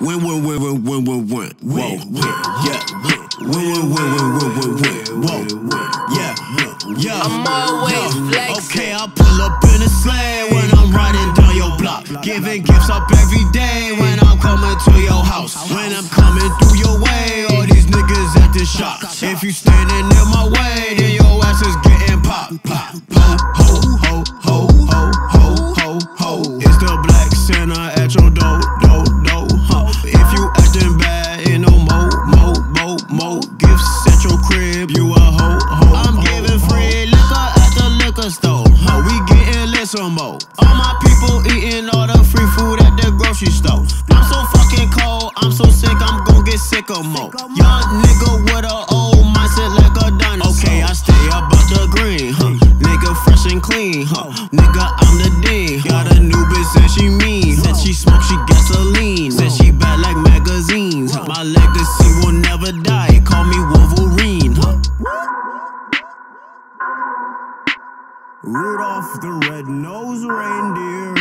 Win, win, win, win, win, win, win. Whoa, yeah. Win, win, win, win, win, win, win. Whoa, yeah, yeah. I'm always flexing. Okay, I pull up in a sleigh when I'm riding down your block. Giving gifts up every day when I'm coming to your house. When I'm coming through your way, all these niggas at the shop. If you standing in my way, then your ass is getting pop, pop, pop. Ho, ho, Gifts your crib, you a ho, ho. I'm giving free liquor at the liquor store, huh? We getting lit some more. All my people eating all the free food at the grocery store. I'm so fucking cold, I'm so sick, I'm gon' get sick of more. Young nigga with a old mindset like a dinosaur. Okay, I stay about the green, huh? Mm. Nigga fresh and clean, huh? Oh. Nigga, I'm the Rudolph the red-nosed reindeer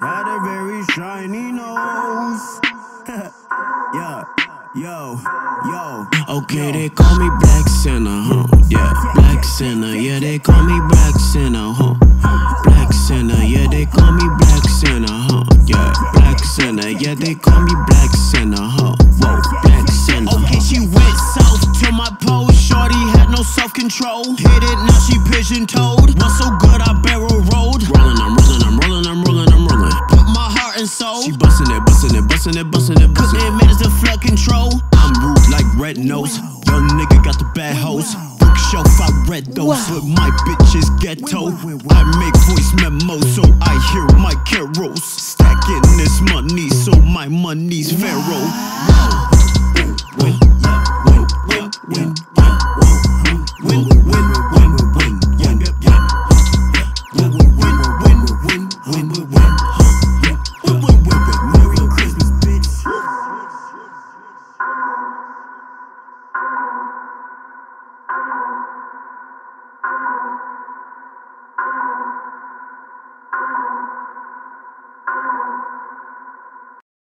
had a very shiny nose. yeah, yo, yo. Okay, they call me Black Santa, huh? Yeah, Black Santa. Yeah, they call me Black Santa, huh? Black Santa. Yeah, they call me Black Hit it, now she pigeon toed. Was so good, I barrel rolled. Rolling, I'm rolling, I'm rolling, I'm rolling, I'm rolling. Put my heart and soul. She bustin' it, bustin' it, bustin' it, bustin' it, bustin' it. manage to flood control. I'm rude like red nose. Young nigga got the bad hoes. Bookshelf, I read those with my bitches ghetto. I make voice memos so I hear my carols. Stacking this money so my money's pharaoh.